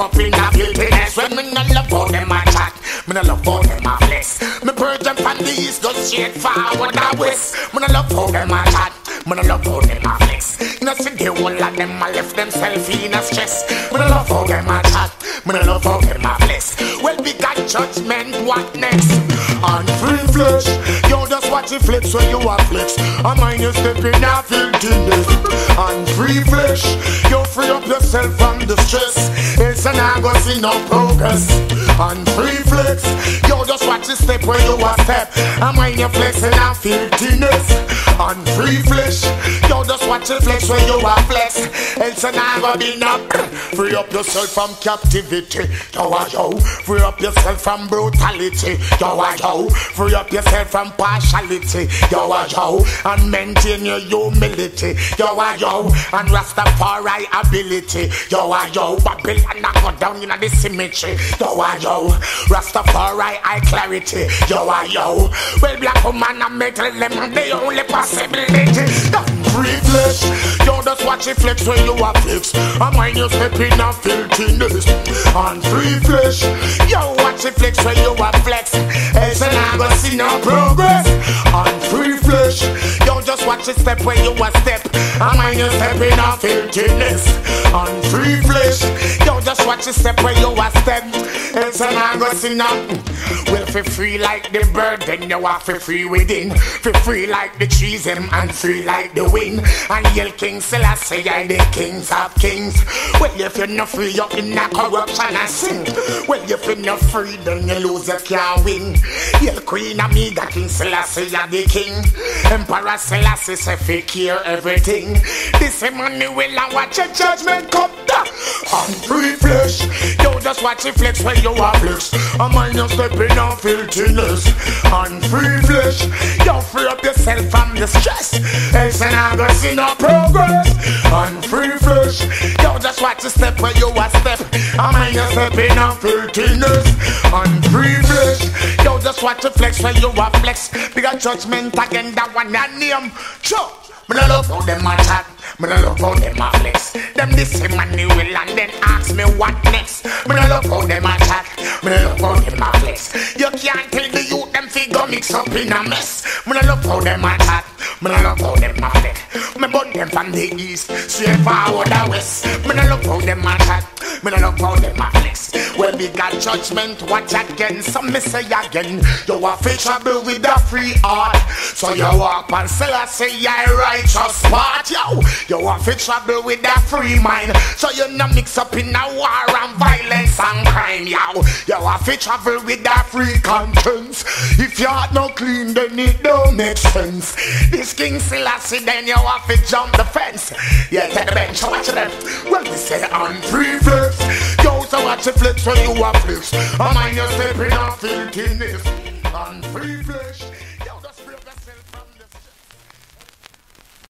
up in a filthiness. When me no love how them a chat. Me no love how them a flex. Me purge them from the east, go straight forward the west. Me no love how them a chat. Me no love how them a flex. You know see the whole of them a left themselves in a stress. Me no love how them a chat. Me no love how them a flex. Well we got judgment, what next? On free flesh, yo just watch it flex when you are flex. I mind you stepping off filthiness. On free flesh, you free up yourself from the stress. It's an I go see no progress. On free flex, yo just watch it step where you are step. I mind you flexing and filthiness. On free flesh, yo just watch it flex when you are flex. An I go be no. Free up yourself from captivity. Yo, ah, yo, free up yourself from brutality. Yo, ah, yo, free up yourself from partiality. Yo, ah, yo, and maintain your humility. Yo, ah, yo, and Rastafari ability. Yo, ah, yo, Babylon I go down in the symmetry. Yo, ah, yo, Rastafari high clarity. Yo, ah, yo, well, black woman and metal them the only possibility. Free flesh, yo, just watch it flex when you are flex. I mind you stepping and filthiness. On free flesh, yo, watch it flex when you are flex. Else I go see no progress. On free flesh, yo, just watch it step when you are step. I mind you stepping and filthiness. On free flesh, yo, just watch it step when you are step. Else I go see no. Well, for free like the bird, then you are for free within. For free like the trees, them and free like the wind. And yell King Selassie, I the kings of kings. Well, if you're not free, you're in a corruption and sin. Well, if you're not free, then you lose, you can't win. Yell Queen Omega, King Selassie, I the king. Emperor Selassie, say fake care everything. This money will and watch your judgment come down. On free flesh, yo, just watch it flex when you are flex. A man you stepping on filthiness. On free flesh, yo, free up yourself from the stress. Else and I go see no progress. On free flesh, watch it step when you are step. A man you stepping on filthiness. Free flesh, yo, just watch it flex when you are flex. Bigger judgment again, that one that name. Sure. Me no love how them a chat. Me no love how them a flex. Them this same money will and then ask me what next. Me no love how them a chat. Me no love how them a flex. You can't tell the youth them figure mix up in a mess. Me no love how them a chat. Me no love how them a flex. Me burn them from the east straight forward the west. Me no love how them chat. Me no love how them. Well, we got judgment, watch again. Some me say again. You are trouble with a free heart. So you walk and sell I say I righteous part, yo. You are trouble with a free mind. So you no mix up in a war and violence and crime, yo. You are travel with a free conscience. If your heart no clean, then it don't make sense. This King Selassie, then you have to jump the fence. Yeah, take the bench, watch them. Well, they say on free flex. Yo, so watch the flex when you are flex. I mind you stepping on filthiness. On free flesh.